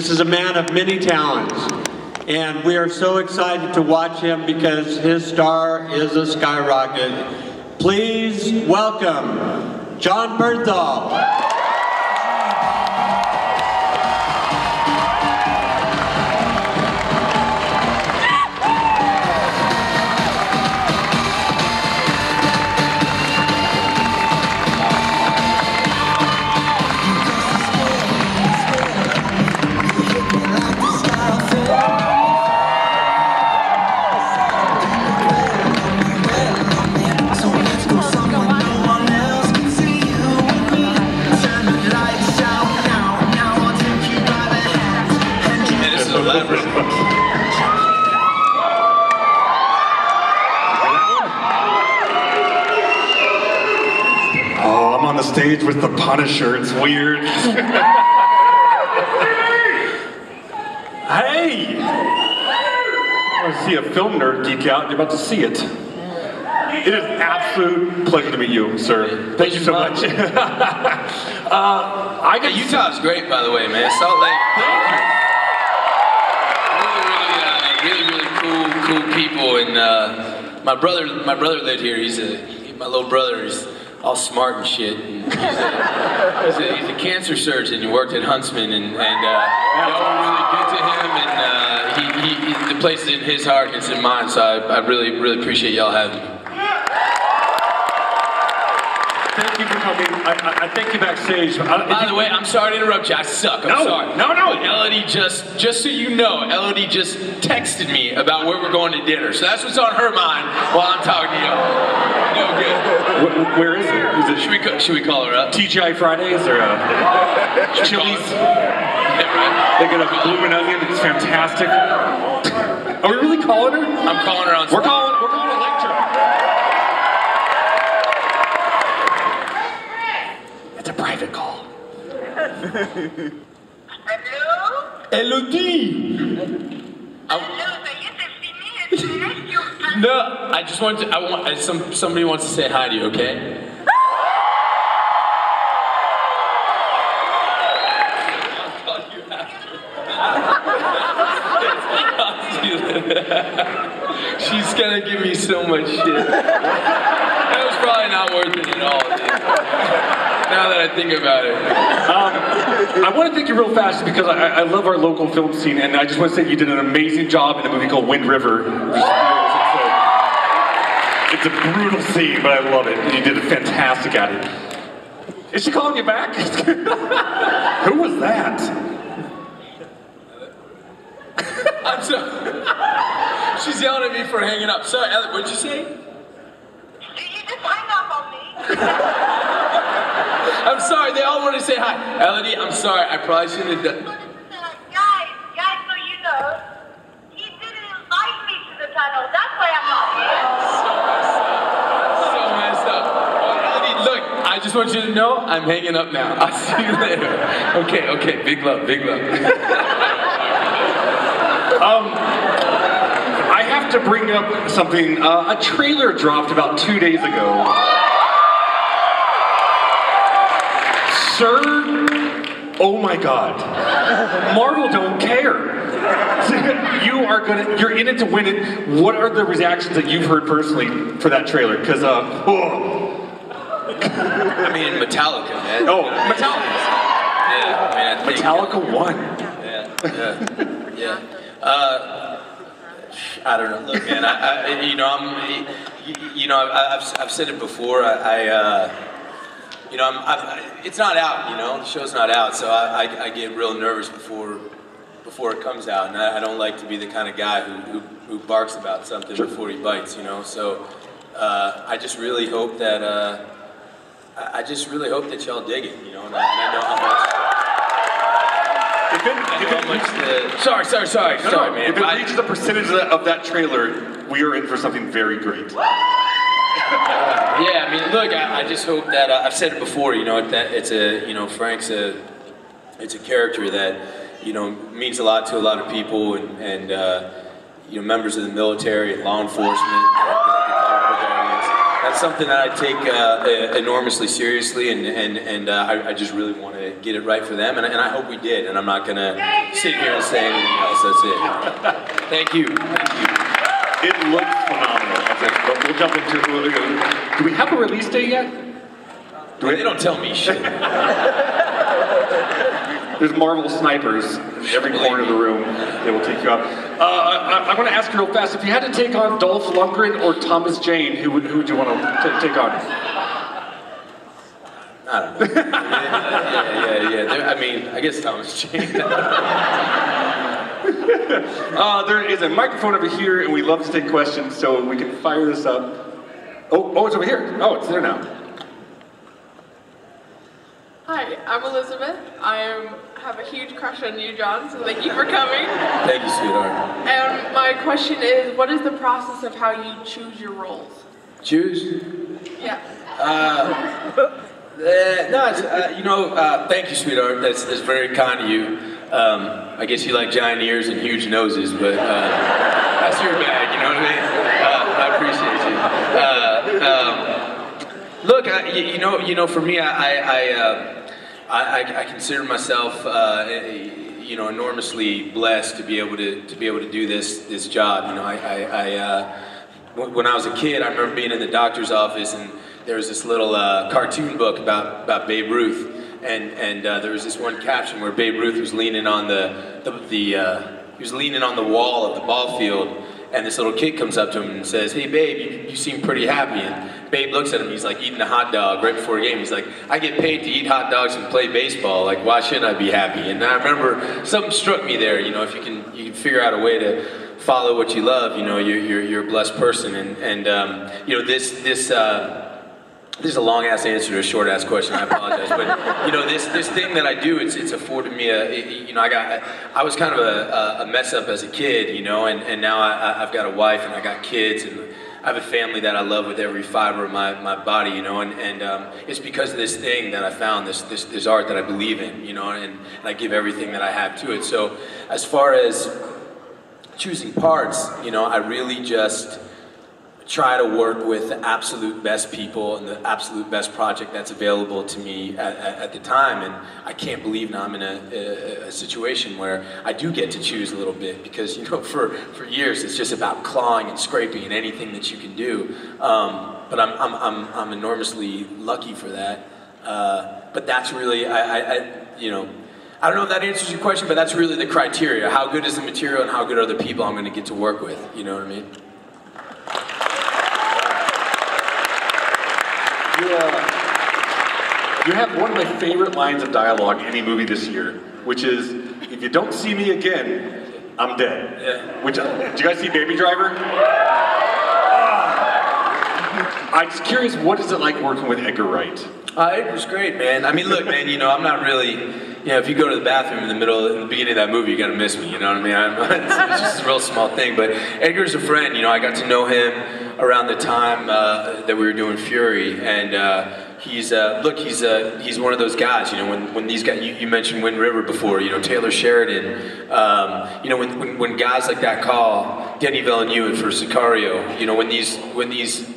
This is a man of many talents. And we are so excited to watch him because his star is a skyrocket. Please welcome Jon Bernthal. Punisher. It's weird. hey! I want to see a film nerd geek out. You're about to see it. It is an absolute pleasure to meet you, sir. Thank you so much. uh, I got Hey, Utah's great, by the way, man. Salt Lake. Really, really, uh, really, really cool, cool people. And uh, my brother, my brother lived here. He's a, my little brother. He's all smart and shit. And he's, a, he's, a, cancer surgeon. He worked at Huntsman, and, and uh, y'all really good to him. And uh, he, he, he, the place is in his heart, and it's in mine. So I, I really, really appreciate y'all having me. Thank you for coming. I, I, I thank you backstage. I, By the way, I'm sorry to interrupt you. I suck. I'm No, sorry. no, no. But Elodie just, just so you know, Elodie just texted me about where we're going to dinner. So that's what's on her mind while I'm talking to you. No good. Wh- where is it? Is it Should we, ca- should we call her up? TGI Fridays or uh, Chili's? Yeah, right. They get a blooming onion. It's fantastic. Are we really calling her? I'm calling her on. We're calling. We're calling Electra. It's a private call. Allô Elodie. Allô, ça y est, c'est fini, est-ce que you No, I just wanted to. I want. Some somebody wants to say hi to you. Okay. She's gonna give me so much shit. That was probably not worth it at all. dude. Now that I think about it. I want to thank you real fast because I, I love our local film scene, and I just want to say you did an amazing job in a movie called Wind River. It's a brutal scene, but I love it. and You did a fantastic at it. Is she calling you back? Who was that? I'm sorry. She's yelling at me for hanging up. Sorry, Elliot, what'd you say? Did You just hung up on me. I'm sorry, they all want to say hi. Elodie, I'm sorry, I probably shouldn't have done. Guys, guys, so you know, he didn't invite me to the tunnel. That's why I'm not here. So messed up. So Well, Elodie, look, I just want you to know I'm hanging up now. I'll see you later. Okay, okay, big love, big love. I have to bring up something. Uh, a trailer dropped about two days ago. Sir, oh my God, Marvel don't care. you are gonna, you're in it to win it. What are the reactions that you've heard personally for that trailer? Because, uh, oh, I mean, Metallica, man. oh, Metallica, Yeah, I mean, I think. Metallica won. Yeah, yeah, yeah. Uh, I don't know. Look, man. I, I you know, I'm, you, you know, I, I've, I've said it before. I, I uh, you know, I'm, I, it's not out. You know, the show's not out, so I, I, I get real nervous before, before it comes out, and I, I don't like to be the kind of guy who, who, who barks about something before he bites. You know, so uh, I just really hope that. Uh, I just really hope that y'all dig it. You know, and I, and I know how much. If it, I if know how much the, sorry, sorry, sorry, No, sorry, no, man. If it reaches a percentage of that, of that trailer, we are in for something very great. Yeah, I mean, look, I, I just hope that uh, I've said it before. You know, that it's a you know Frank's a it's a character that you know means a lot to a lot of people and and uh, you know members of the military and law enforcement. that's something that I take uh, enormously seriously, and and and uh, I, I just really want to get it right for them, and, and I hope we did. And I'm not gonna sit here and say anything else. That's it. Thank you. Thank you. It. But we'll jump into. Do we have a release date yet? They don't tell me shit. There's Marvel snipers in every corner of the room. They will take you out. Uh, I, I want to ask you real fast: if you had to take on Dolph Lundgren or Thomas Jane, who would who would you want to take on? I don't know. yeah, yeah, yeah. yeah. I mean, I guess Thomas Jane. uh, there is a microphone over here, and we love to take questions, so we can fire this up. Oh, oh, it's over here. Oh, it's there now. Hi, I'm Elizabeth. I am, have a huge crush on you, Jon, so thank you for coming. Thank you, sweetheart. And my question is, what is the process of how you choose your roles? Choose? Yeah. Uh, uh, no, uh, you know, uh, thank you, sweetheart. That's, that's very kind of you. Um, I guess you like giant ears and huge noses, but uh, that's your bag, you know what I mean? Uh, I appreciate you. Um, look, I, you know, you know, for me, I, I, I, I consider myself, you know, enormously blessed to be able to to be able to do this this job. You know, I when I was a kid, I remember being in the doctor's office and there was this little uh, cartoon book about, about Babe Ruth, and, and uh, there was this one caption where Babe Ruth was leaning on the, the, the uh, he was leaning on the wall of the ball field, and this little kid comes up to him and says, hey Babe, you, you seem pretty happy, and Babe looks at him, he's like eating a hot dog right before a game, he's like, I get paid to eat hot dogs and play baseball, like why shouldn't I be happy? And I remember something struck me there, you know, if you can, you can figure out a way to follow what you love, you know, you're, you're, you're a blessed person, and, and um, you know, this, this, uh, this is a long ass answer to a short ass question. I apologize, but you know this this thing that I do, it's it's afforded me a you know I got I was kind of a, a mess up as a kid, you know, and, and now I, I've got a wife and I got kids and I have a family that I love with every fiber of my, my body, you know, and, and um, it's because of this thing that I found, this, this, this art that I believe in, you know, and, and I give everything that I have to it. So as far as choosing parts, you know, I really just try to work with the absolute best people and the absolute best project that's available to me at, at, at the time. And I can't believe now I'm in a, a, a, situation where I do get to choose a little bit because, you know, for, for years it's just about clawing and scraping and anything that you can do. Um, but I'm, I'm, I'm, I'm enormously lucky for that. Uh, but that's really, I, I, I, you know, I don't know if that answers your question, but that's really the criteria. How good is the material and how good are the people I'm going to get to work with? You know what I mean? You, uh, you have one of my favorite lines of dialogue in any movie this year, which is, if you don't see me again, I'm dead. Yeah. Which, uh, did you guys see Baby Driver? I'm just curious, what is it like working with Edgar Wright? Uh, it was great, man. I mean, look, man, you know, I'm not really, you know, if you go to the bathroom in the middle, in the beginning of that movie, you're gonna miss me, you know what I mean? I'm, it's, it's, just a real small thing, but Edgar's a friend, you know, I got to know him around the time uh, that we were doing Fury, and uh, he's, uh, look, he's, uh, he's one of those guys, you know, when, when these guys, you, you mentioned Wind River before, you know, Taylor Sheridan, um, you know, when, when, when guys like that call, Denis Villeneuve for Sicario, you know, when these, when these,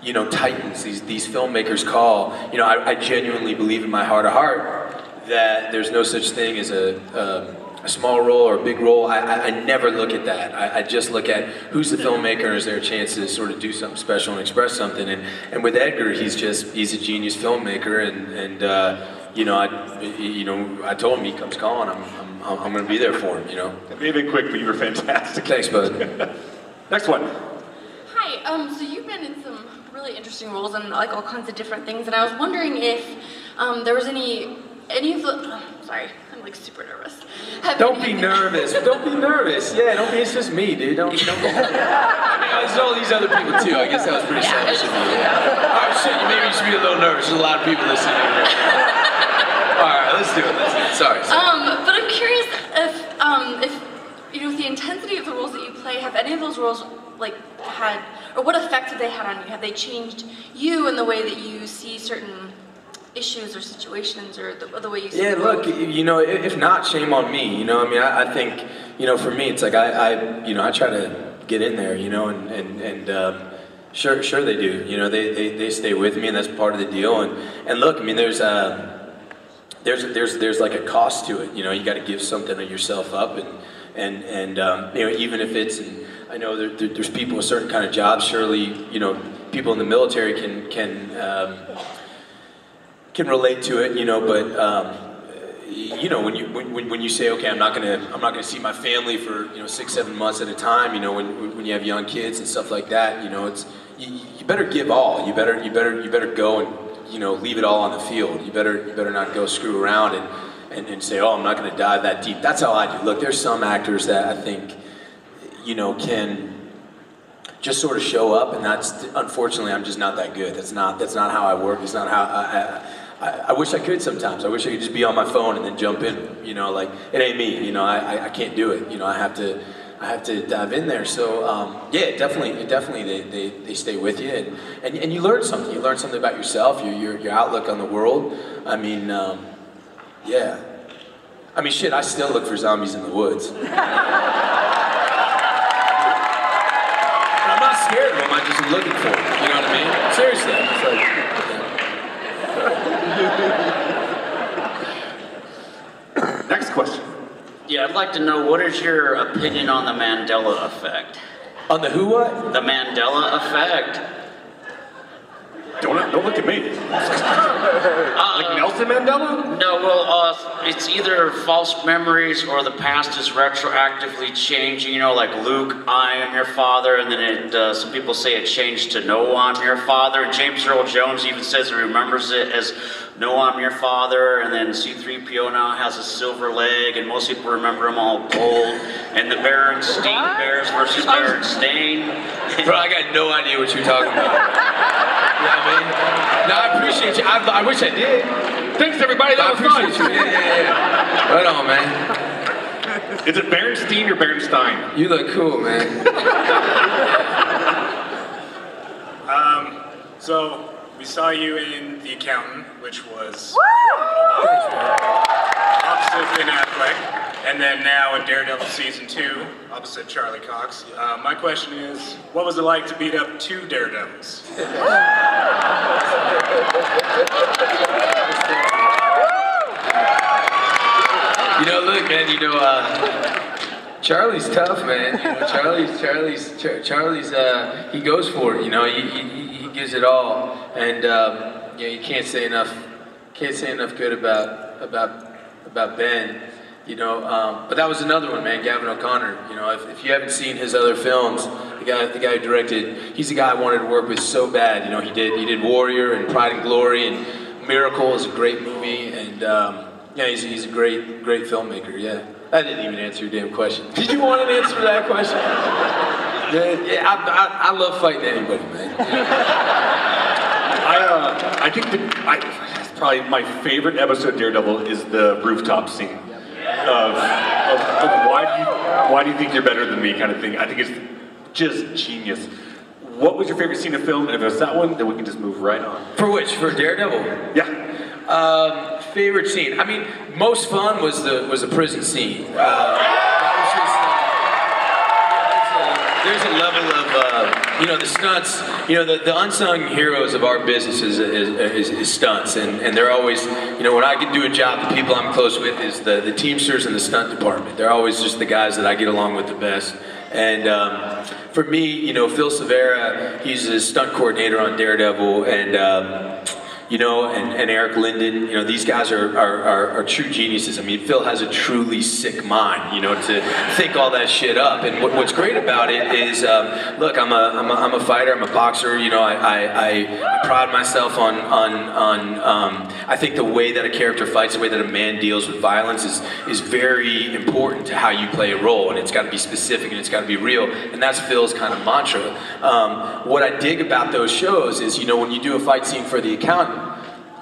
you know, titans, these, these filmmakers call, you know, I, I genuinely believe in my heart of heart that there's no such thing as a, um, a small role or a big role. I, I, I never look at that. I, I, just look at who's the filmmaker and is there a chance to sort of do something special and express something. And, and with Edgar, he's just, he's a genius filmmaker and, and uh, you know, I, you know, I told him he comes calling, I'm, I'm, I'm going to be there for him, you know. Maybe quick, but you were fantastic. Thanks, bud. Next one. Hi, um, so you've been in some really interesting roles and like all kinds of different things. And I was wondering if um, there was any any of the. Oh, sorry, I'm like super nervous. Have don't any, be nervous. don't be nervous. Yeah, don't be. It's just me, dude. Don't. don't be, I mean, there's all these other people too. I guess that was pretty yeah, selfish of me. Yeah. All right, shit. Maybe you should be a little nervous. There's a lot of people listening. all right, let's do it. Let's do it. Sorry. sorry. Um, but I'm curious if um, if you know with the intensity of the roles that you play, have any of those roles like had or what effect have they had on you? Have they changed you in the way that you see certain issues or situations or the, the way you see Yeah, look, you know, if not, shame on me. You know, I mean, I, I think, you know, for me, it's like I, I, you know, I try to get in there, you know, and and and um, Sure, sure they do. You know, they, they, they stay with me, and that's part of the deal. And and look, I mean, there's uh, there's there's there's like a cost to it. You know, you got to give something of yourself up, and and and um, you know, even if it's, and I know there, there, there's people with certain kind of jobs. Surely, you know, people in the military can can um, can relate to it. You know, but. Um, you know, when you when, when you say, okay, I'm not gonna I'm not gonna see my family for you know six seven months at a time. You know, when when you have young kids and stuff like that, you know, it's you, you better give all. You better you better you better go and you know leave it all on the field. You better you better not go screw around and and, and say, oh, I'm not gonna dive that deep. That's how I do. Look, there's some actors that I think you know can just sort of show up, and that's unfortunately I'm just not that good. That's not that's not how I work. It's not how I, I I, I, wish I could sometimes. I wish I could just be on my phone and then jump in. You know, like it ain't me. You know, I, I, can't do it. You know, I have to I have to dive in there. So um, yeah, definitely, definitely they, they, they stay with you and, and, and you learn something. You learn something about yourself, your your, your outlook on the world. I mean, um, yeah. I mean, shit. I still look for zombies in the woods. I'm not scared of them. I just looking for them. You know what I mean? Seriously. It's like, Next question. Yeah, I'd like to know what is your opinion on the Mandela effect? On the who what? The Mandela effect. Don't, don't look at me. like Nelson Mandela? No, well, uh, it's either false memories or the past is retroactively changing. You know, like Luke, I am your father, and then it, uh, some people say it changed to No, I'm your father. And James Earl Jones even says he remembers it as No, I'm your father, and then C3PO now has a silver leg, and most people remember him all gold. And the Berenstain Bears versus Berenstein. Bro, I got no idea what you're talking about. You know what I mean? No, I appreciate you. I, I wish I did. Thanks, everybody. That I was fun. you. Yeah, yeah, yeah. Right on, man. Is it Berenstein or Berenstein? You look cool, man. Um, so we saw you in The Accountant, which was opposite Ben Affleck, and then now in Daredevil season two, opposite Charlie Cox. Uh, my question is, what was it like to beat up two Daredevils? You know, look, man. You know, uh, Charlie's tough, man. You know, Charlie's Charlie's Char- Charlie's uh, he goes for it. You know, he, he, he gives it all, and um, you know, you can't say enough can't say enough good about about about Ben. You know, um, but that was another one, man. Gavin O'Connor. You know, if, if you haven't seen his other films, the guy the guy who directed, he's the guy I wanted to work with so bad. You know, he did he did Warrior and Pride and Glory and Miracle is a great movie, and um, yeah, he's, he's a great great filmmaker. Yeah, I didn't even answer your damn question. Did you want an answer to that question? Yeah, yeah I, I, I love fighting anybody, man. I, uh, I think the, I, that's probably my favorite episode of Daredevil is the rooftop scene. Of, of, of why do you why do you think you're better than me kind of thing. I think it's just genius. What was your favorite scene of film? And if it's that one, then we can just move right on. For which? For Daredevil? Yeah. Um, favorite scene? I mean, most fun was the was the prison scene. Uh, that was just, uh, there's, a, there's a level of uh, you know the stunts. You know the, the unsung heroes of our business is, is, is, is stunts, and, and they're always you know when I can do a job, the people I'm close with is the the teamsters and the stunt department. They're always just the guys that I get along with the best. And um, for me, you know, Phil Silvera, he's a stunt coordinator on Daredevil, and um, you know, and, and Eric Linden, you know, these guys are, are, are, are, true geniuses. I mean, Phil has a truly sick mind, you know, to think all that shit up. And what, what's great about it is, um, look, I'm a, I'm, a, I'm a fighter, I'm a boxer, you know, I, I, I, pride myself on, on, on um, I think the way that a character fights, the way that a man deals with violence is, is very important to how you play a role. And it's got to be specific and it's got to be real. And that's Phil's kind of mantra. Um, what I dig about those shows is, you know, when you do a fight scene for the accountant,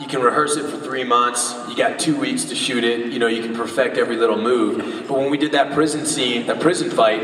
you can rehearse it for three months. You got two weeks to shoot it. You know, you can perfect every little move. But when we did that prison scene, that prison fight,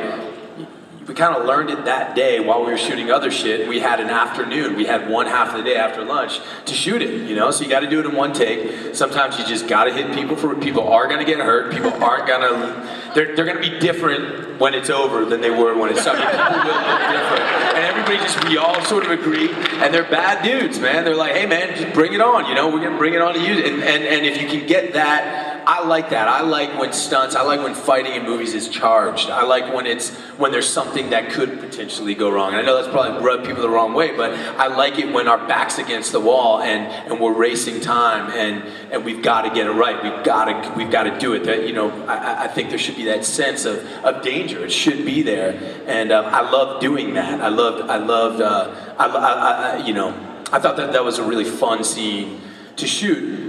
we kind of learned it that day while we were shooting other shit. We had an afternoon. We had one half of the day after lunch to shoot it. You know, so you got to do it in one take. Sometimes you just got to hit people for people are to get hurt. People aren't to. They're, they're to be different when it's over than they were when it's. Mean, people will look different. Everybody just we all sort of agree, and they're bad dudes, man. They're like, hey man, just bring it on, you know, we're gonna bring it on to you. And and, and if you can get that, I like that. I like when stunts, I like when fighting in movies is charged. I like when it's when there's something that could potentially go wrong. And I know that's probably rubbed people the wrong way, but I like it when our backs against the wall and and we're racing time and and we've got to get it right. We've got to we've got to do it. That you know, I, I think there should be that sense of, of danger. It should be there, and um, I love doing that. I loved I loved uh, I, I, I, you know I thought that that was a really fun scene to shoot.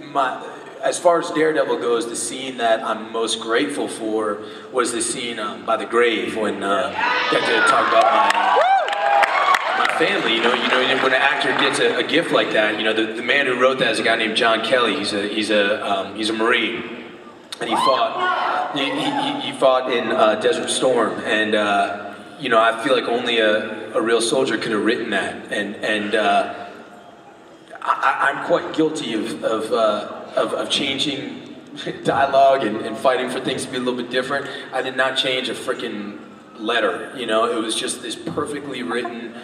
My as far as Daredevil goes, the scene that I'm most grateful for was the scene um, by the grave when uh, got to talk about my family. You know, you know, when an actor gets a, a gift like that, you know, the, the man who wrote that is a guy named John Kelly. He's a he's a um, he's a Marine, and he fought he, he, he fought in uh, Desert Storm, and uh, you know, I feel like only a, a real soldier could have written that, and and. Uh, I, I'm quite guilty of, of uh, of, of changing dialogue and, and fighting for things to be a little bit different. I did not change a freaking letter. You know, it was just this perfectly written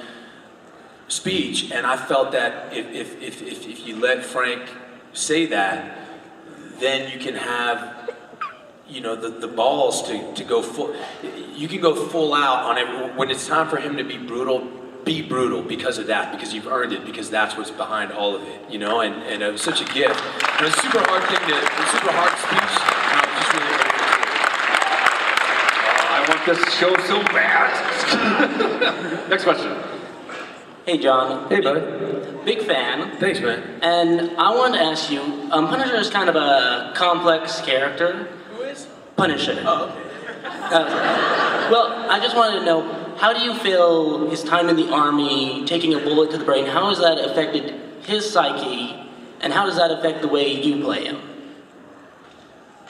speech, and I felt that if, if, if, if, if you let Frank say that, then you can have you know the, the balls to, to go full you can go full out on it when it's time for him to be brutal be brutal because of that, because you've earned it, because that's what's behind all of it, you know? And, and it was such a gift. And it was a super hard thing to, it was a super hard speech. And I was just really, I want this show so bad. Next question. Hey, Jon. Hey, bud. Big fan. Thanks, man. And I want to ask you, um, Punisher is kind of a complex character. Who is? Punisher. Oh, okay. Uh, well, I just wanted to know, how do you feel his time in the army, taking a bullet to the brain, how has that affected his psyche, and how does that affect the way you play him?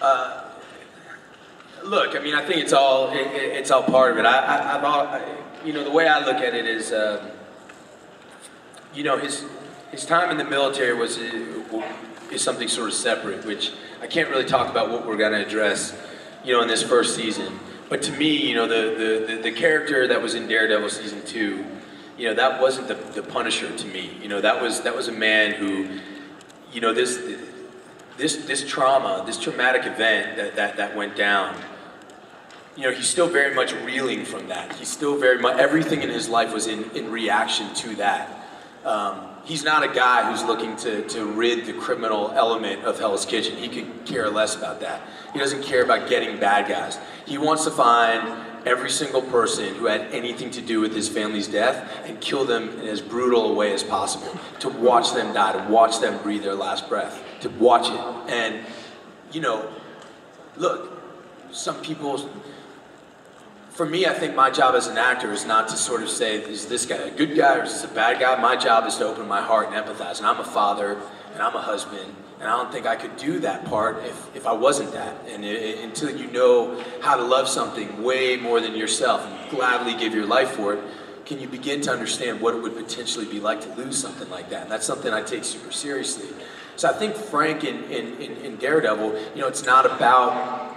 Uh, look, I mean, I think it's all it, it's all part of it. I, you know, the way I look at it is, uh, you know, his his time in the military was uh, is something sort of separate, which I can't really talk about what we're going to address, you know, in this first season. But to me, you know, the, the, the, character that was in Daredevil season two, you know, that wasn't the, the Punisher to me. You know, that was that was a man who, you know, this this this trauma, this traumatic event that, that, that went down, you know, he's still very much reeling from that. He's still very much everything in his life was in, in reaction to that. Um, he's not a guy who's looking to, to rid the criminal element of Hell's Kitchen. He could care less about that. He doesn't care about getting bad guys. He wants to find every single person who had anything to do with his family's death and kill them in as brutal a way as possible. To watch them die, to watch them breathe their last breath, to watch it. And, you know, look, some people for me, I think my job as an actor is not to sort of say, is this guy a good guy or is this a bad guy? My job is to open my heart and empathize. And I'm a father and I'm a husband. And I don't think I could do that part if, if I wasn't that. And it, until you know how to love something way more than yourself and gladly give your life for it, can you begin to understand what it would potentially be like to lose something like that? And that's something I take super seriously. So I think Frank in, in, in, in Daredevil, you know, it's not about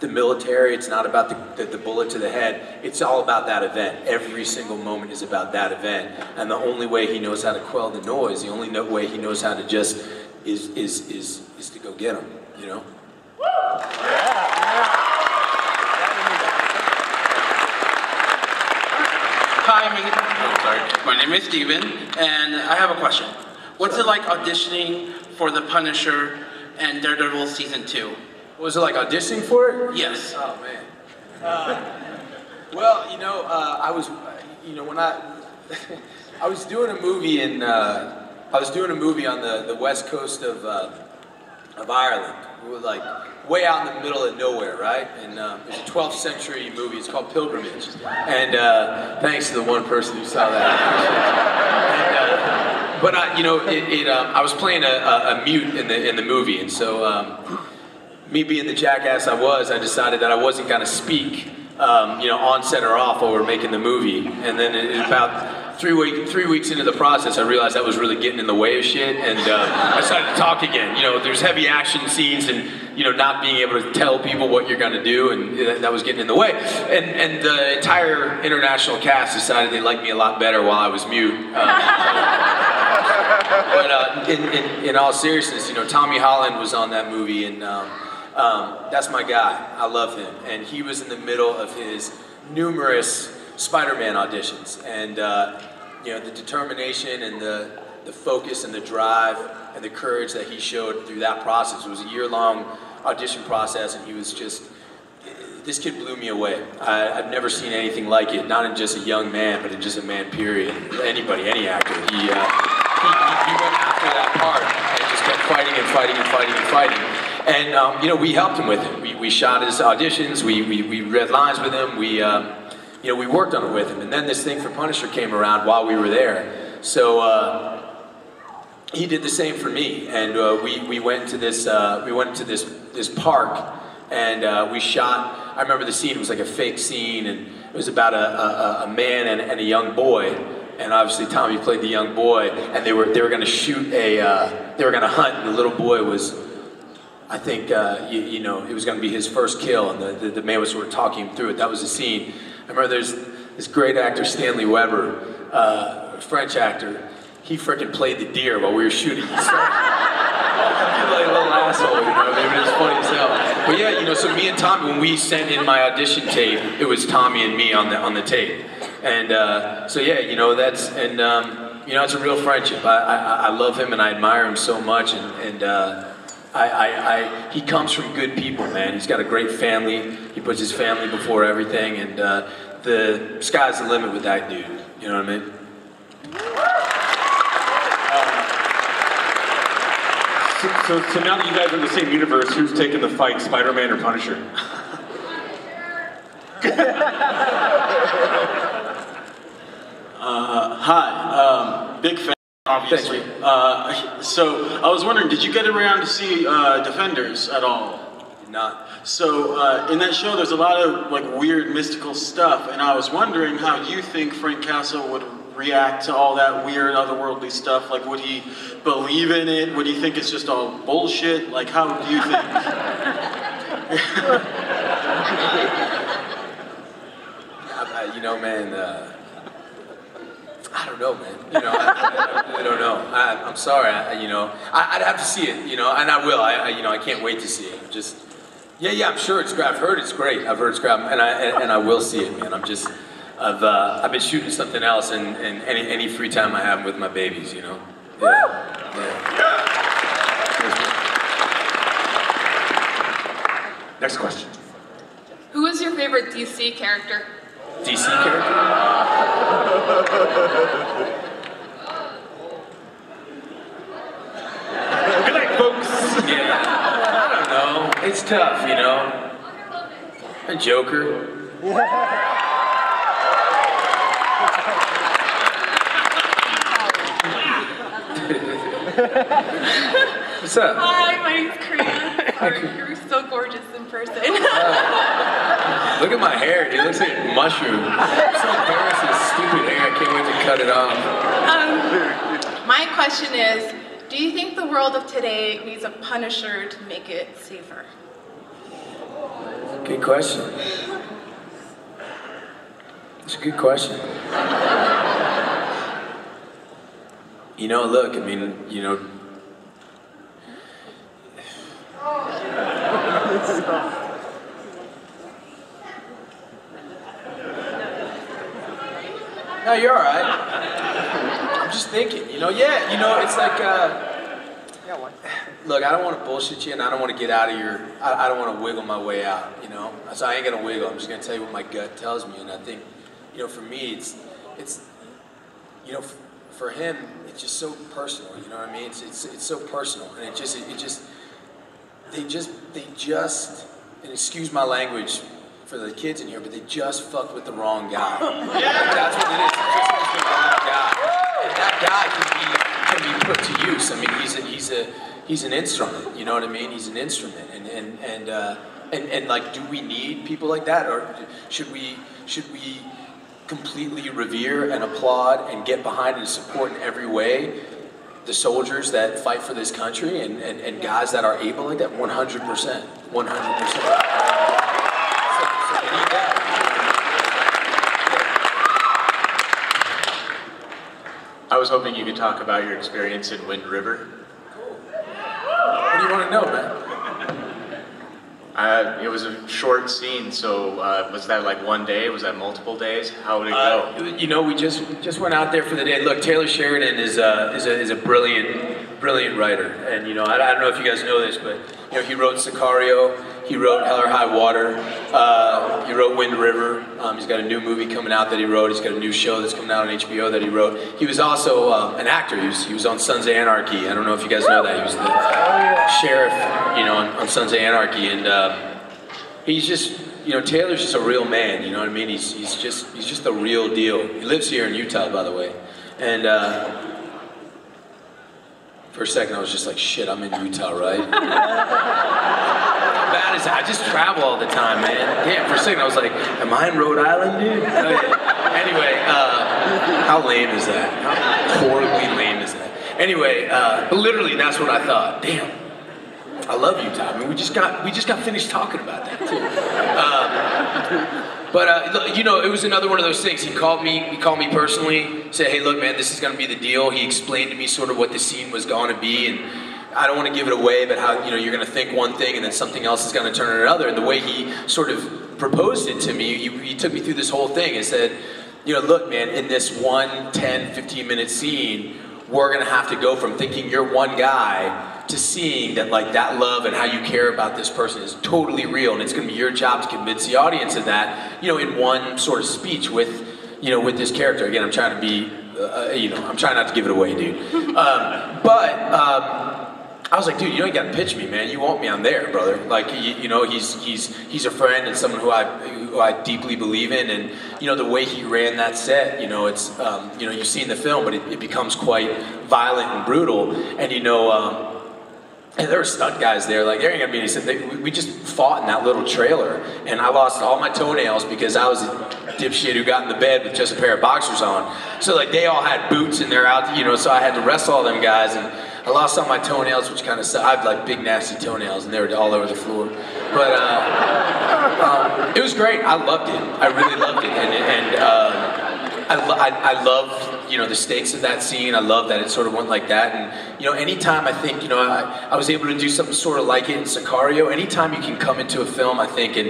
the military, it's not about the, the, the, bullet to the head, it's all about that event. Every single moment is about that event. And the only way he knows how to quell the noise, the only way he knows how to just, is, is, is, is to go get them, you know? Hi, my, my name is Steven, and I have a question. What's it like auditioning for The Punisher and Daredevil Season 2? Was it like auditioning for it? Yes. Oh man. Uh, well, you know, uh, I was, you know, when I, I was doing a movie in, uh, I was doing a movie on the, the west coast of, uh, of Ireland. We were like way out in the middle of nowhere, right? And um, it's a 12th century movie. It's called Pilgrimage. And uh, thanks to the one person who saw that. uh, but I, you know, it, it um, I was playing a, a, a, mute in the in the movie, and so. Um, me being the jackass I was, I decided that I wasn't to speak, um, you know, on set or off while we are making the movie. And then it, about three three weeks into the process, I realized that was really getting in the way of shit, and uh, I started to talk again. You know, there's heavy action scenes, and you know, not being able to tell people what you're gonna do, and that- was getting in the way. And and the entire international cast decided they liked me a lot better while I was mute. Uh, but uh, in, in, in all seriousness, you know, Tommy Holland was on that movie, and um, um, that's my guy. I love him. And he was in the middle of his numerous Spider-Man auditions, and uh, you know, the determination and the the focus and the drive and the courage that he showed through that process. It was a year-long audition process, and he was just this kid blew me away. I, I've never seen anything like it, not in just a young man, but in just a man, period. Anybody, any actor. He, uh, he, he went after that part and just kept fighting and fighting and fighting and fighting. And, um, you know, we helped him with it. We, we shot his auditions, we, we, we read lines with him, we, um, you know, we worked on it with him. And then this thing for Punisher came around while we were there. So, uh, he did the same for me, and uh, we we went to this uh, we went to this this park, and uh, we shot. I remember the scene; it was like a fake scene, and it was about a, a, a man and, and a young boy, and obviously Tommy played the young boy, and they were they were going to shoot a uh, they were going to hunt, and the little boy was. I think uh, you, you know it was going to be his first kill, and the, the, the man was sort of talking him through it. That was the scene. I remember there's this great actor Stanley Weber, uh, French actor. He freaking played the deer while we were shooting. He started, like a little asshole, you know. Maybe it's funny as hell. But yeah, you know. So me and Tommy, when we sent in my audition tape, it was Tommy and me on the on the tape. And uh, so yeah, you know that's and um, you know it's a real friendship. I, I I love him and I admire him so much, and and. Uh, I, I, I, he comes from good people, man. He's got a great family. He puts his family before everything, and uh, the sky's the limit with that dude. You know what I mean? So, so, so now that you guys are in the same universe, who's taking the fight, Spider-Man or Punisher? Uh, hi, um, big fan, obviously. Uh, so I was wondering, did you get around to see uh, Defenders at all? Not. So uh, in that show, there's a lot of like weird mystical stuff, and I was wondering how you think Frank Castle would react to all that weird otherworldly stuff. Like, would he believe in it? Would he think it's just all bullshit? Like, how do you think? You know, man. Uh, I don't know, man. You know, I, I, I don't know. I, I'm sorry. I, you know, I, I'd have to see it. You know, and I will. I, I, you know, I can't wait to see it. Just, yeah, yeah. I'm sure it's great. I've heard it's great. I've heard it's great, and I and, and I will see it, man. I'm just, I've uh, I've been shooting something else, and, and any any free time I have with my babies, you know. Yeah. yeah. Next question. Who is your favorite DC character? DC character? Good night, folks. Yeah. I don't know. It's tough, you know. A Joker. What's up? Hi, my name's Karina. You're, you're so gorgeous in person. Look at my hair, dude. It looks like mushroom. I'm so this stupid hair. I can't wait to cut it off. um, my question is, do you think the world of today needs a Punisher to make it safer? Good question. It's a good question. You know, look, I mean, you know. You're all right. I'm just thinking, you know, yeah, you know, it's like, uh, look, I don't want to bullshit you and I don't want to get out of your, I, I don't want to wiggle my way out, you know? So I ain't going to wiggle. I'm just going to tell you what my gut tells me. And I think, you know, for me, it's, it's, you know, f- for him, it's just so personal, you know what I mean? It's, it's, it's so personal. And it just, it, it just, they just, they just, and excuse my language for the kids in here, but they just fucked with the wrong guy. yeah. That's what it is. They just fucked with the wrong guy. And that guy can be, can be put to use. I mean, he's a, he's a, he's an instrument. You know what I mean? He's an instrument. And, and, and, uh, and, and like, do we need people like that? Or should we, should we, completely revere and applaud and get behind and support in every way the soldiers that fight for this country and, and, and guys that are able like that 100%. 100%. So, so we need that. I was hoping you could talk about your experience in Wind River. What do you want to know, man? Uh, it was a short scene, so uh, was that like one day? Was that multiple days? How would it go? Uh, you know, we just just went out there for the day. Look, Taylor Sheridan is a is a, is a brilliant brilliant writer, and you know, I, I don't know if you guys know this, but you know, he wrote Sicario, he wrote Hell or High Water, uh, he wrote Wind River. Um, he's got a new movie coming out that he wrote. He's got a new show that's coming out on HBO that he wrote. He was also um, an actor. He was, he was on Sons of Anarchy. I don't know if you guys know that. He was the sheriff, you know, on, on Sons of Anarchy, and. Uh, he's just you know Taylor's just a real man. You know what I mean? He's he's just he's just the real deal. He lives here in Utah, by the way, and. Uh, for a second, I was just like, "Shit, I'm in Utah, right?" How bad is that? I just travel all the time, man. Damn. For a second, I was like, "Am I in Rhode Island, dude?" Oh. Anyway, uh, how lame is that? How horribly lame is that? Anyway, uh, literally, that's what I thought. Damn. I love Utah. I mean, we just got we just got finished talking about that too. Um, but uh, you know, it was another one of those things. He called me. He called me personally. Said, "Hey, look, man, this is going to be the deal." He explained to me sort of what the scene was going to be, and I don't want to give it away, but how you know you're going to think one thing and then something else is going to turn another. And the way he sort of proposed it to me, he, he took me through this whole thing and said, "You know, look, man, in this one 10, 15 minute scene." We're gonna have to go from thinking you're one guy to seeing that like that love and how you care about this person is totally real and it's going to be your job to convince the audience of that you know in one sort of speech with you know with this character again i'm trying to be uh, you know i'm trying not to give it away dude um, but um, I was like, dude, you don't gotta pitch me, man. You want me, I'm there, brother. Like, you, you, know, he's he's he's a friend and someone who I who I deeply believe in, and you know the way he ran that set. You know, it's um, you know you see in the film, but it, it becomes quite violent and brutal. And you know, um, and there were stunt guys there, like there ain't gonna be any. They, we just fought in that little trailer, and I lost all my toenails because I was a dipshit who got in the bed with just a pair of boxers on. So like they all had boots and they're out, you know. So I had to wrestle all them guys, and I lost all my toenails, which kind of sucked. I had, like big nasty toenails, and they were all over the floor. But uh, um, it was great. I loved it. I really loved it, and and uh, I, I I love you know the stakes of that scene. I love that it sort of went like that, and you know anytime I think you know I, I was able to do something sort of like it in Sicario. Anytime you can come into a film, I think and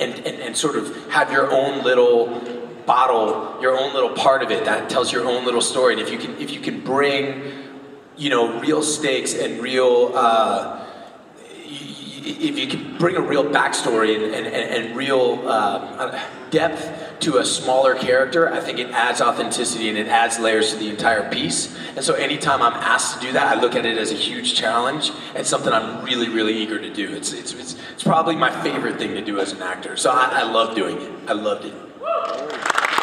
and, and, and sort of have your own little bottle, your own little part of it that tells your own little story. And if you can if you can bring you know, real stakes and real, uh, if you can bring a real backstory and, and, and real uh, depth to a smaller character, I think it adds authenticity and it adds layers to the entire piece. And so anytime I'm asked to do that, I look at it as a huge challenge and something I'm really, really eager to do. It's, it's, it's, it's probably my favorite thing to do as an actor. So I, I love doing it. I loved it.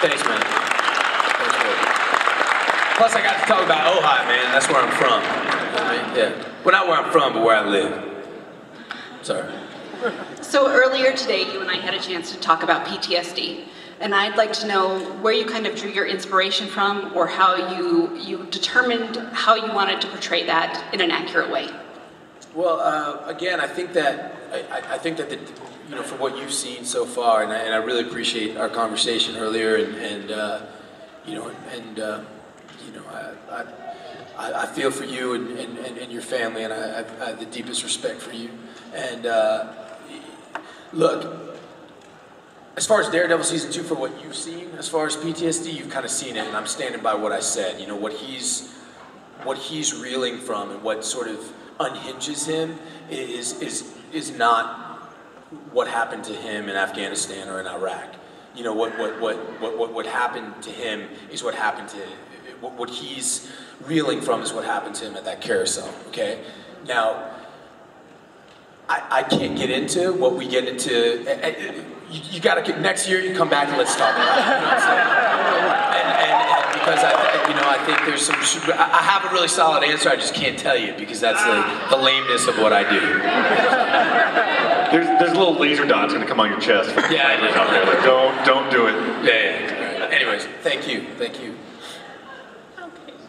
Thanks, man. Thanks. Plus, I got to talk about Ojai, man. That's where I'm from. Yeah. Well, not where I'm from, but where I live. Sorry. So earlier today, you and I had a chance to talk about PTSD. And I'd like to know where you kind of drew your inspiration from or how you, you determined how you wanted to portray that in an accurate way. Well, uh, again, I think that I, I, think that the, you know, for what you've seen so far, and I, and I really appreciate our conversation earlier, and, and uh, you know, and uh, you know, I, I, I, feel for you and, and, and your family, and I, I, have the deepest respect for you. And uh, look, as far as Daredevil season two, for what you've seen, as far as PTSD, you've kind of seen it, and I'm standing by what I said. You know what he's what he's reeling from, and what sort of unhinges him is is is not what happened to him in Afghanistan or in Iraq. You know what what what what what, what happened to him is what happened to what, what he's reeling from is what happened to him at that carousel, okay? Now, I, I can't get into what we get into. Eh, eh, You, you got to next year. You come back and let's talk about it. You know what I'm saying? And, and, and because I, you know, I think there's some. I have a really solid answer. I just can't tell you because that's the, the lameness of what I do. There's there's a little laser dot's gonna come on your chest. Yeah, I know. out there. Like, don't don't do it. Yeah, yeah. Anyways, thank you, thank you.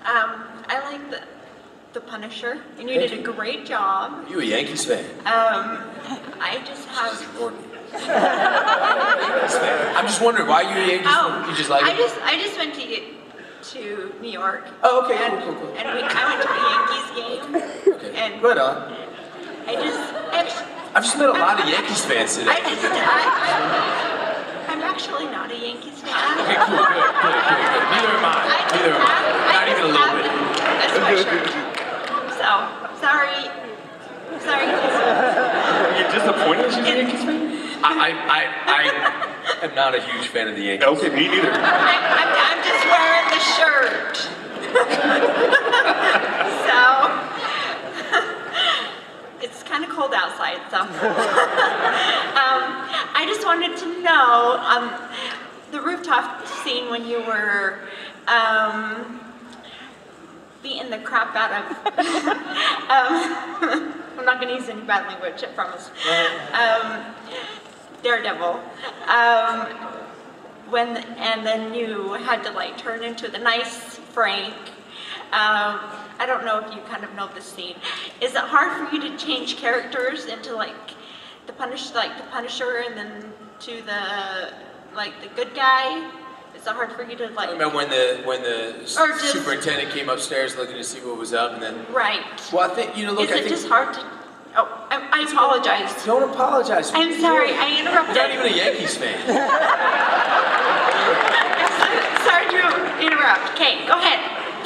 Um, I like the, the Punisher, and you Thank did a great job. You a Yankees fan? Um, I just have. Yankees fan. I'm just wondering why you a Yankees Oh. You just like I it? just I just went to to New York. Oh, okay, And, cool, cool, cool. and we, I went to the Yankees game. Okay. And Right on. I just actually, I've just met a lot of Yankees fans today. I just I, I, I'm actually not a Yankees fan. Okay, cool, good, good, good, good. Neither am I. Neither am I. Not even a little bit. A sweatshirt. So sorry, sorry. You're disappointed she's a Yankees fan? I, I, I, I am not a huge fan of the Yankees. Okay, me neither. I'm, I'm, I'm just wearing the shirt. so it's kind of cold outside, so um, I just wanted to know um, the rooftop scene when you were um, beating the crap out of. um, I'm not going to use any bad language, I promise. Um, Daredevil. Um, when and then you had to like turn into the nice Frank. Um, I don't know if you kind of know the scene. Is it hard for you to change characters into like the punish like the Punisher and then to the like the good guy? Is it hard for you to like Remember when the when the s- Or just- superintendent came upstairs looking to see what was up, and then right? well, I think you know. Look, Is I it think just hard to? Oh, I, I apologize. Don't apologize. I'm sorry. I interrupted. You're not even a Yankees fan. sorry to interrupt. Okay, go ahead.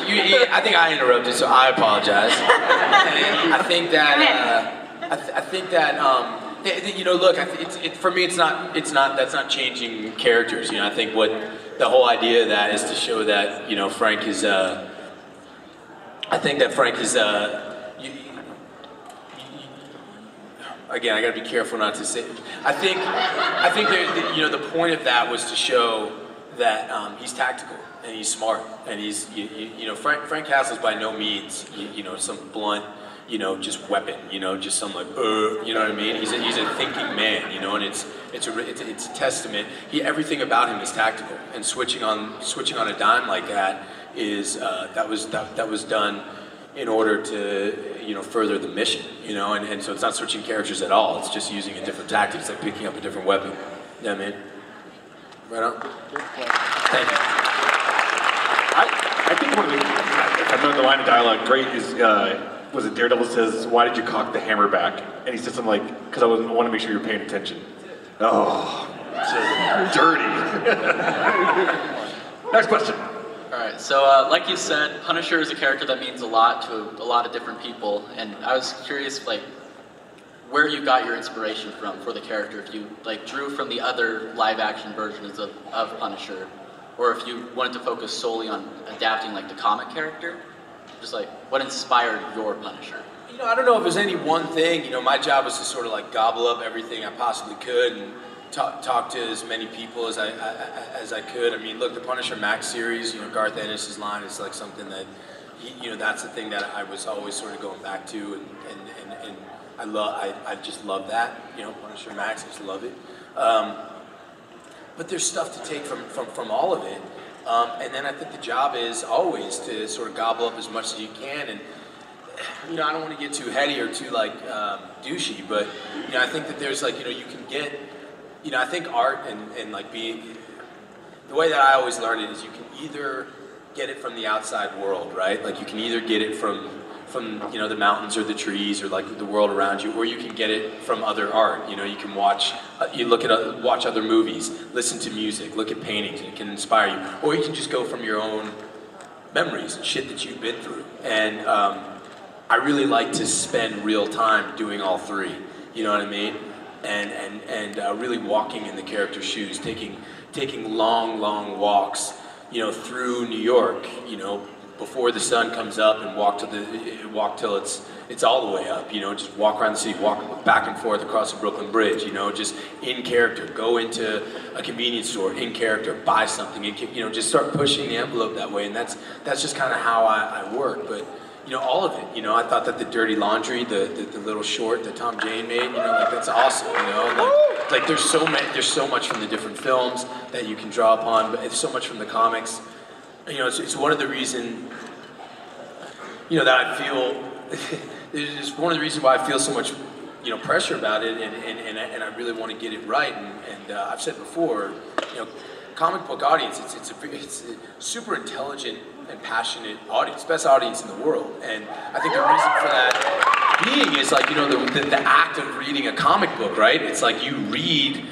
You, you- I think I interrupted, so I apologize. I think that uh, I, th- I think that um, th- th- you know, look, I th- it's, it, for me, it's not it's not that's not changing characters. You know, I think what the whole idea of that is to show that you know Frank is. Uh, I think that Frank is. Uh, you, again, I got to be careful not to say. I think, I think that you know the point of that was to show that um, he's tactical and he's smart and he's you, you, you know Frank Frank Castle's by no means you, you know some blunt you know just weapon you know just some like uh, you know what I mean. He's a, he's a thinking man you know and it's it's a it's a, it's a testament. He everything about him is tactical and switching on switching on a dime like that is uh, that was that, that was done in order to you know further the mission you know and, and so it's not switching characters at all it's just using a different tactic it's like picking up a different weapon yeah man right on thank you I think one of the, I remember the line of dialogue great is, uh, was it Daredevil says, why did you cock the hammer back? And he says something like, because I, I want to make sure you're paying attention. Oh, just dirty. Next question. All right, so uh, like you said, Punisher is a character that means a lot to a lot of different people, and I was curious, like, where you got your inspiration from for the character. If you like drew from the other live-action versions of, of Punisher, or if you wanted to focus solely on adapting like the comic character, just like what inspired your Punisher. you know i don't know if there's any one thing you know my job was to sort of like gobble up everything i possibly could and talk, talk to as many people as I, I as i could i mean look the punisher max series you know garth ennis's line is like something that he, you know that's the thing that i was always sort of going back to and and, and, and i love I, I just love that you know punisher max i just love it um, but there's stuff to take from, from, from all of it. Um, and then I think the job is always to sort of gobble up as much as you can. And, you know, I don't want to get too heady or too, like, um, douchey, but, you know, I think that there's, like, you know, you can get, you know, I think art and, and like, being, the way that I always learn it is you can either get it from the outside world, right? Like, you can either get it from, from you know the mountains or the trees or like the world around you, or you can get it from other art. You know, you can watch, uh, you look at, uh, watch other movies, listen to music, look at paintings, and it can inspire you. Or you can just go from your own memories and shit that you've been through. And um, I really like to spend real time doing all three. You know what I mean? And and and uh, really walking in the character's shoes, taking taking long, long walks. You know, through New York. You know, before the sun comes up, and walk to the walk till it's it's all the way up. You know, just walk around the city, walk back and forth across the Brooklyn Bridge. You know, just in character. Go into a convenience store in character, buy something. You know, just start pushing the envelope that way. And that's that's just kind of how I, I work. But you know, all of it. You know, I thought that the Dirty Laundry, the, the, the little short that Tom Jane made, you know, like that's awesome. You know, like, like there's so many, there's so much from the different films that you can draw upon, but it's so much from the comics. You know, it's, it's one of the reason, you know, that I feel. it's one of the reasons why I feel so much, you know, pressure about it, and and, and, I, and I really want to get it right. And, and uh, I've said before, you know, comic book audience, it's it's a it's a super intelligent and passionate audience, best audience in the world. And I think the reason for that being is like you know the, the the act of reading a comic book, right? It's like you read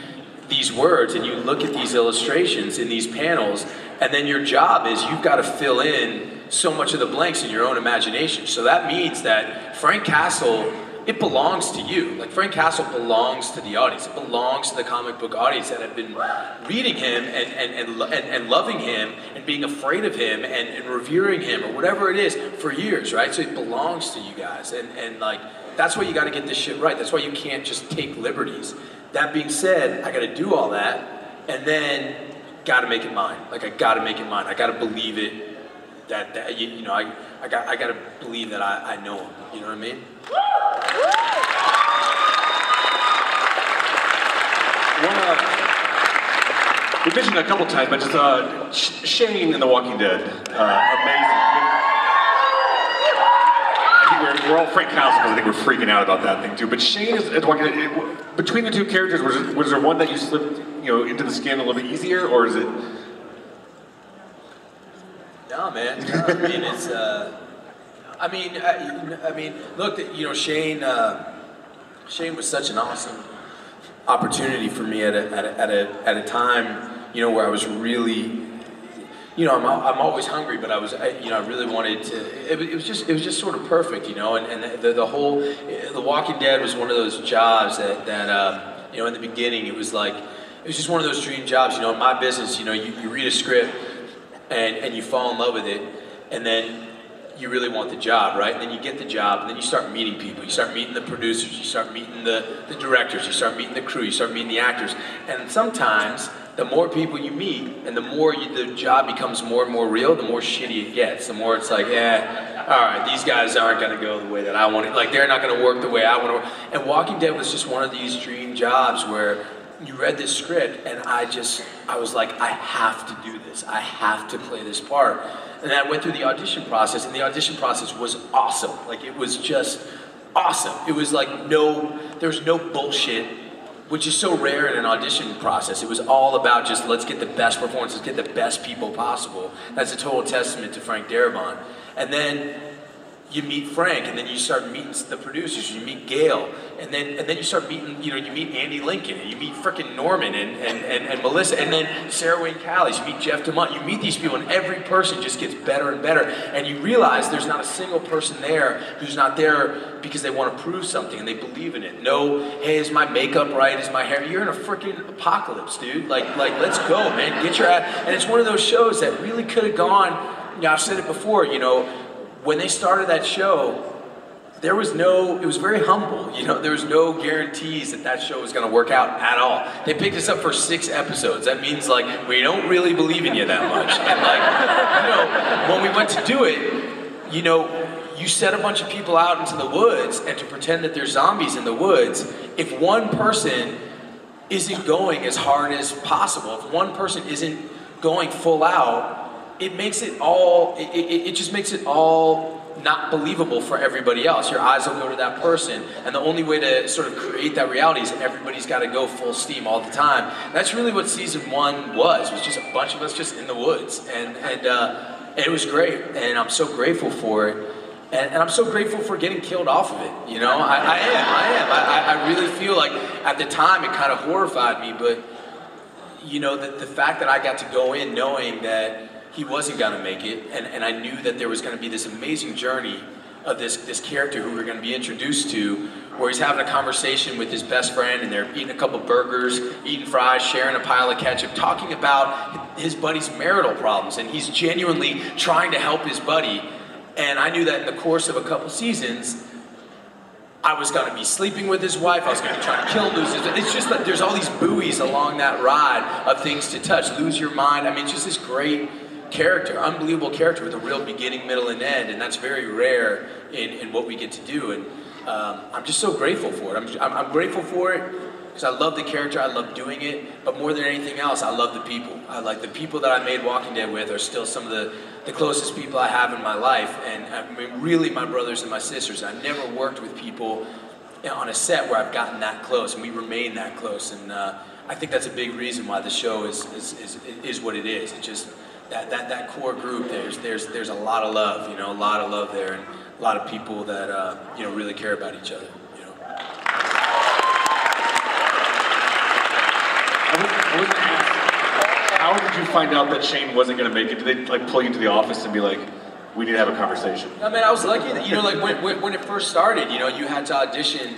these words and you look at these illustrations in these panels, and then your job is you've got to fill in so much of the blanks in your own imagination. So that means that Frank Castle, it belongs to you. Like Frank Castle belongs to the audience. It belongs to the comic book audience that have been reading him and, and, and, and, and loving him and being afraid of him and, and revering him or whatever it is for years, right? So it belongs to you guys. And, and like, that's why you got to get this shit right. That's why you can't just take liberties. That being said, I got to do all that and then got to make it mine. Like I got to make it mine. I got to believe it. That, that you, you know, I, I got I got to believe that I, I know him. You know what I mean? One, uh, we mentioned it a couple times, but just uh, Sh- Shane in The Walking Dead, uh, amazing. I think we're, we're all Frank Castle because I think we're freaking out about that thing too. But Shane is The Walking Dead. It, between the two characters, was, it, was there one that you slipped, you know, into the skin a little bit easier, or is it? No, man. No, I mean, it's. Uh, I mean, I, I mean, look, you know, Shane. Uh, Shane was such an awesome opportunity for me at a, at a, at a, at a time, you know, where I was really. You know, I'm, I'm always hungry, but I was, I, you know, I really wanted to. It, it was just, it was just sort of perfect, you know. And, and the, the whole, The Walking Dead was one of those jobs that, that, um, you know, in the beginning, it was like, it was just one of those dream jobs. You know, in my business, you know, you, you read a script, and, and you fall in love with it, and then you really want the job, right? And then you get the job, and then you start meeting people. You start meeting the producers, you start meeting the, the directors, you start meeting the crew, you start meeting the actors. And sometimes, the more people you meet, and the more you, the job becomes more and more real, the more shitty it gets. The more it's like, eh, all right, these guys aren't gonna go the way that I want it. Like, they're not gonna work the way I wanna work. And Walking Dead was just one of these dream jobs where you read this script and I just, I was like, I have to do this. I have to play this part. And I went through the audition process and the audition process was awesome. Like it was just awesome. It was like no, there was no bullshit, which is so rare in an audition process. It was all about just let's get the best performances, get the best people possible. That's a total testament to Frank Darabont. And then you meet Frank, and then you start meeting the producers. You meet Gale, and then and then you start meeting. You know, you meet Andy Lincoln, and you meet frickin' Norman, and, and, and, and Melissa, and then Sarah Wayne Callies. You meet Jeff DeMunn. You meet these people, and every person just gets better and better. And you realize there's not a single person there who's not there because they want to prove something and they believe in it. No, hey, is my makeup right? Is my hair? You're in a freaking apocalypse, dude. Like like let's go, man. Get your ass. And it's one of those shows that really could have gone. You know, I've said it before. You know when they started that show, there was no, it was very humble. You know, there was no guarantees that that show was going to work out at all. They picked us up for six episodes. That means like we don't really believe in you that much. And like, you know, when we went to do it, you know, you set a bunch of people out into the woods and to pretend that there's zombies in the woods. If one person isn't going as hard as possible, if one person isn't going full out, it makes it all, it, it, it, just makes it all not believable for everybody else. Your eyes will go to that person. And the only way to sort of create that reality is everybody's got to go full steam all the time. That's really what season one was, was just a bunch of us just in the woods. And, and, uh, it was great. And I'm so grateful for it. And, and, I'm so grateful for getting killed off of it. You know, I, I am, I am. I, I really feel like at the time it kind of horrified me, but you know, the, the fact that I got to go in knowing that he wasn't going to make it, and, and I knew that there was going to be this amazing journey of this, this character who we are going to be introduced to, where he's having a conversation with his best friend, and they're eating a couple burgers, eating fries, sharing a pile of ketchup, talking about his buddy's marital problems, and he's genuinely trying to help his buddy. And I knew that in the course of a couple seasons, I was going to be sleeping with his wife. I was going to be trying to kill him, lose his. It's just that there's all these buoys along that ride of things to touch. Lose your mind. I mean, it's just this great character, unbelievable character with a real beginning, middle, and end, and that's very rare in, in what we get to do. And um, I'm just so grateful for it. I'm, I'm, I'm grateful for it because I love the character, I love doing it, but more than anything else, I love the people. I like the people that I made Walking Dead with are still some of the, the closest people I have in my life, and I mean, really my brothers and my sisters. I've never worked with people on a set where I've gotten that close, and we remain that close. And uh, I think that's a big reason why the show is, is, is, is what it is. It just that, that, that core group, there's, there's, there's a lot of love, you know, a lot of love there, and a lot of people that, uh, you know, really care about each other. I gonna ask, how did you find out that Shane wasn't gonna make it? Did they like pull you into the office and be like, we need to have a conversation? I mean, I was lucky that, you know, like when, when, when it first started, you know, you had to audition,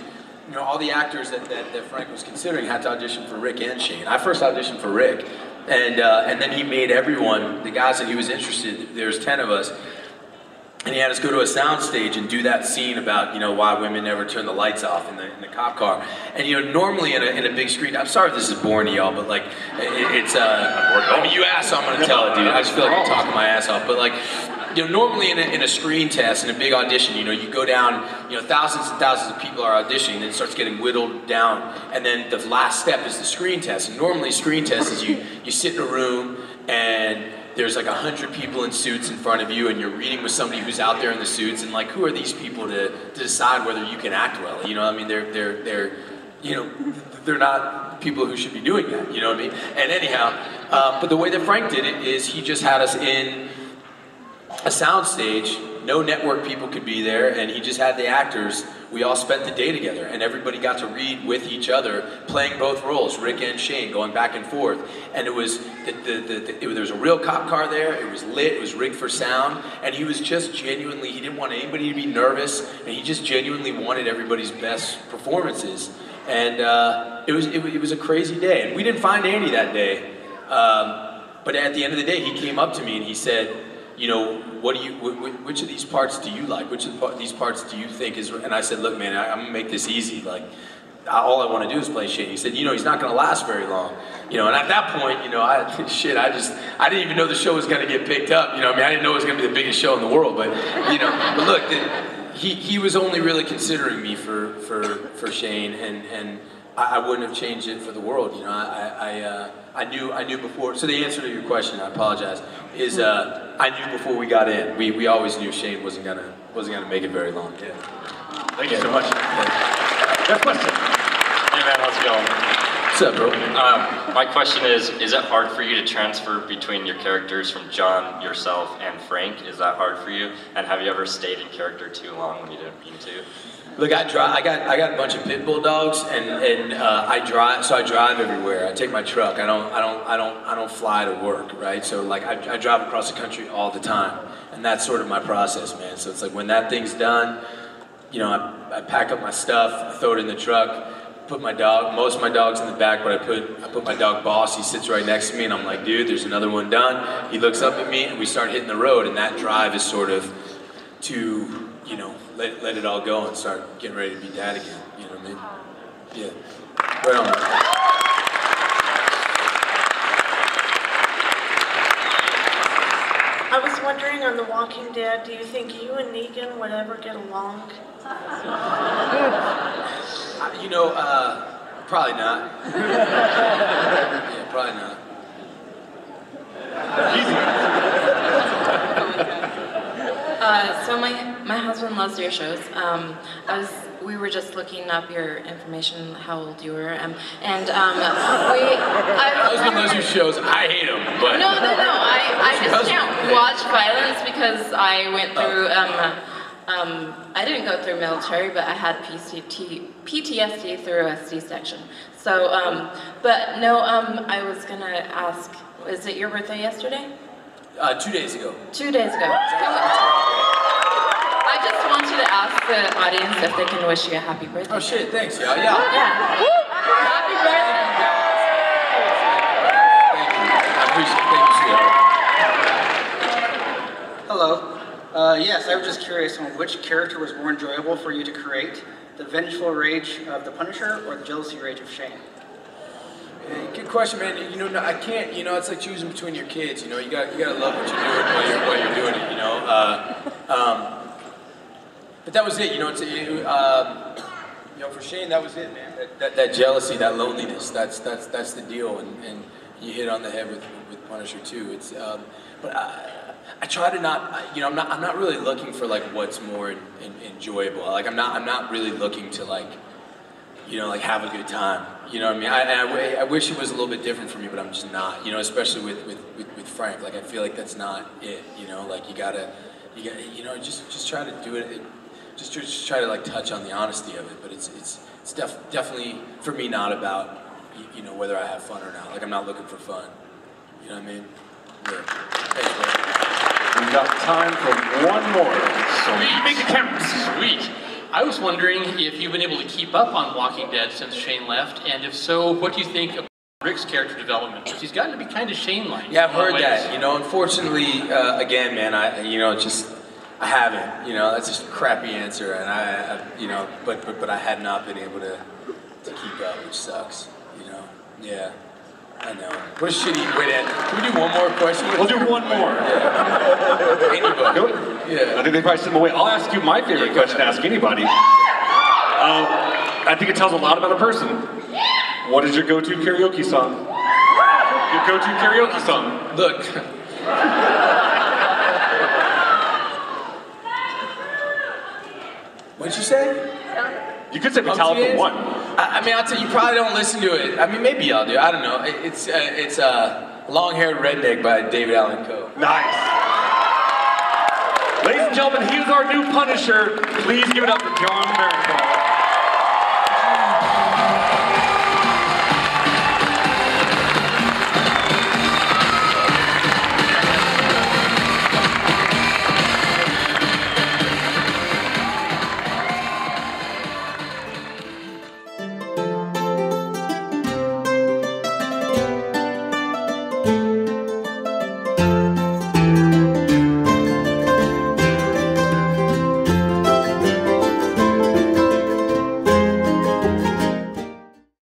you know, all the actors that, that, that Frank was considering had to audition for Rick and Shane. I first auditioned for Rick, and, uh, and then he made everyone, the guys that he was interested, there's 10 of us, and he had us go to a sound stage and do that scene about you know why women never turn the lights off in the, in the cop car. And you know normally in a, in a big screen i'm sorry if this is boring to y'all but like it, it's uh i mean you asked so i'm gonna tell it dude. I just feel like i'm talking my ass off. But like you know normally in a, in a screen test in a big audition you know you go down you know thousands and thousands of people are auditioning and it starts getting whittled down and then the last step is the screen test. And normally screen test is you you sit in a room and there's like a hundred people in suits in front of you and you're reading with somebody who's out there in the suits and like who are these people to, to decide whether you can act well? You know i mean they're they're they're you know they're not people who should be doing that you know what i mean? And anyhow uh, but the way that frank did it is he just had us in a sound stage no network people could be there and he just had the actors we all spent the day together and everybody got to read with each other playing both roles rick and shane going back and forth. And it was the, the, the, the it, there was a real cop car there it was lit it was rigged for sound and he was just genuinely he didn't want anybody to be nervous and he just genuinely wanted everybody's best performances. And uh, it was it, it was a crazy day. And we didn't find andy that day. Um, but at the end of the day he came up to me and he said you know, what do you, wh- which of these parts do you like? Which of these parts do you think is, and I said, look, man, I, I'm gonna make this easy. Like, all I want to do is play Shane. He said, you know, he's not gonna last very long. You know, and at that point, you know, I, shit, I just, I didn't even know the show was gonna get picked up. You know, I mean, I didn't know it was gonna be the biggest show in the world, but, you know, but look, the, he, he was only really considering me for, for, for Shane, and, and I, I wouldn't have changed it for the world. You know, I, I, uh, I knew, I knew before. So the answer to your question, I apologize, is uh, I knew before we got in. We, we always knew Shane wasn't gonna, wasn't gonna make it very long. Yeah. Thank you so much. Next question. Hey man, how's it going? What's up, bro? Um, my question is, is it hard for you to transfer between your characters from Jon, yourself, and Frank? Is that hard for you? And have you ever stayed in character too long when you didn't mean to? Look, I drive. I got I got a bunch of pit bull dogs, and and uh, I drive. So I drive everywhere. I take my truck. I don't I don't I don't I don't fly to work, right? So like I, I drive across the country all the time, and that's sort of my process, man. So it's like when that thing's done, you know, I, I pack up my stuff, I throw it in the truck, put my dog. Most of my dogs in the back, but I put I put my dog Boss. He sits right next to me, and I'm like, dude, there's another one done. He looks up at me, and we start hitting the road, and that drive is sort of to you know let, let it all go and start getting ready to be dad again. You know what I mean? Yeah. Right on. I was wondering on The Walking Dead, do you think you and Negan would ever get along? Uh, You know, uh, probably not. yeah, probably not. Uh, so my my husband loves your shows. Um, I was we were just looking up your information, how old you were, um, and um, we. I, Husband loves your shows. I hate them, but no, no, no. I, I just can't watch violence because I went through. Um, um, I didn't go through military, but I had PCT, PTSD through a C-section. So, um, but no. Um, I was gonna ask. Was it your birthday yesterday? Uh, two days ago. Two days ago. I just want you to ask the audience if they can wish you a happy birthday. Oh shit! Thanks, y'all. Yeah. Yeah. Happy birthday. I appreciate. Thank you, sweetheart. Hello. Uh, yes, I was just curious on which character was more enjoyable for you to create, the vengeful rage of the Punisher or the jealousy rage of Shane? Good question, man. You know, I can't. You know, it's like choosing between your kids. You know, you got you got to love what you're doing while you're while you're doing it. You know. Uh, um, but that was it. You know, it's it, um, you know for Shane, that was it, man. That, that, that jealousy, that loneliness. That's that's that's the deal, and, and you hit on the head with with Punisher too. It's um, but I, I try to not. You know, I'm not I'm not really looking for like what's more in, in, enjoyable. Like I'm not I'm not really looking to like you know, like have a good time. You know what I mean? I, I, w- I wish it was a little bit different for me, but I'm just not. You know, especially with, with, with, with Frank. Like I feel like that's not it. You know, like you gotta, you got, to you know, just just try to do it. it just, just try to like touch on the honesty of it. But it's it's it's def- definitely for me not about you, you know whether I have fun or not. Like I'm not looking for fun. You know what I mean? Yeah. Thanks. We've got time for one more. Sweet. make it count. Sweet. I was wondering if you've been able to keep up on Walking Dead since Shane left, and if so, what do you think of Rick's character development? Because he's gotten to be kind of Shane-like. Yeah, I've in a lot heard of that. You know, unfortunately, uh, again, man, I you know just I haven't. You know, that's just a crappy answer, and I, I you know, but but but I had not been able to to keep up, which sucks. You know, yeah. I know. What a shitty way to end. Can we do one more question? We'll do one more. Yeah. Anybody. Yeah. I think they probably sent them away. I'll ask you my favorite question to ask anybody. Uh, I think it tells a lot about a person. What is your go-to karaoke song? Your go-to karaoke song. Look. What'd you say? You could say Metallica Metallica one. I, I mean, I'll tell you, you probably don't listen to it. I mean, maybe y'all do. I don't know. It- It's uh, it's uh, Long-Haired Redneck by David Allan Coe. Nice. Ladies and gentlemen, he is our new Punisher. Please give it up for Jon Bernthal.